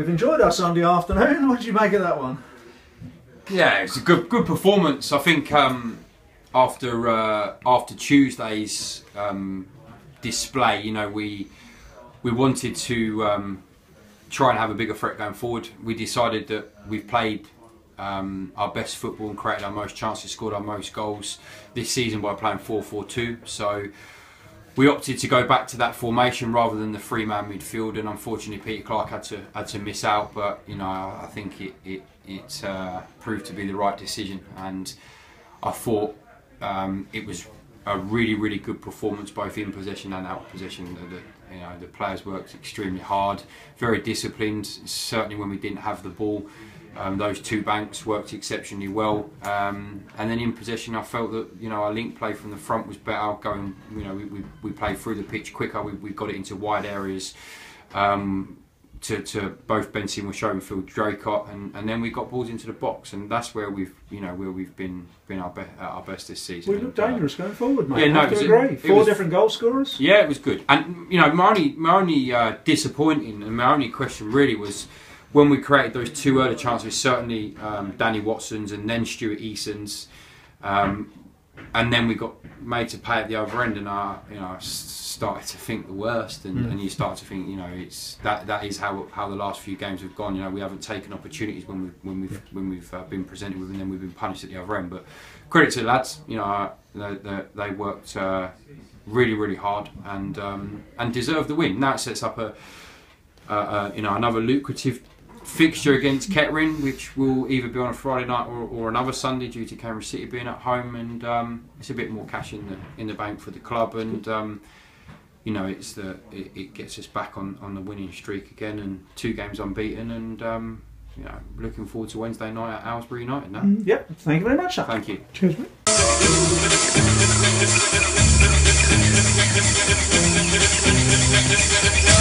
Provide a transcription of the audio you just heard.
We've enjoyed our Sunday afternoon. What did you make of that one? Yeah, it's a good good performance. I think um, after uh, after Tuesday's um, display, you know, we we wanted to um, try and have a bigger threat going forward. We decided that we've played um, our best football and created our most chances, scored our most goals this season by playing 4-4-2. So we opted to go back to that formation rather than the three-man midfield, and unfortunately Peter Clarke had to had to miss out. But you know, I think it it, it uh, proved to be the right decision, and I thought um, it was a really really good performance both in possession and out of possession. The, the, you know, the players worked extremely hard, very disciplined. Certainly when we didn't have the ball, um, those two banks worked exceptionally well. Um, and then in possession, I felt that you know our link play from the front was better. Going, you know, we, we, we played through the pitch quicker. We, we got it into wide areas. Um, to, to both Ben Seymour, Schoenfeld, Draycott, and, and then we got balls into the box, and that's where we've you know where we've been been our, be, our best this season. We looked And, uh, dangerous going forward, mate. yeah, no, it was- agree. it Four was- different goal scorers. Yeah, it was good. And you know, my only my only uh, disappointing and my only question really was when we created those two early chances. Certainly, um, Danny Watson's and then Stuart Eason's, um, and then we got made to pay at the other end. And I, you know, I started to think the worst. And, Mm. and you start to think, you know, it's that that is how how the last few games have gone. You know, we haven't taken opportunities when we when we've when we've uh, been presented with, and then we've been punished at the other end. But credit to the lads, you know, uh, they, they, they worked. Uh, really, really hard and um, and deserve the win. That sets up a, a, a you know another lucrative fixture against Kettering, which will either be on a Friday night or, or another Sunday due to Cambridge City being at home, and um, it's a bit more cash in the in the bank for the club, and um, you know it's the it, it, gets us back on, on the winning streak again, and two games unbeaten, and um, you know looking forward to Wednesday night at Aylesbury United. Now, mm, yep, thank you very much. Sir. Thank you. Cheers, mate.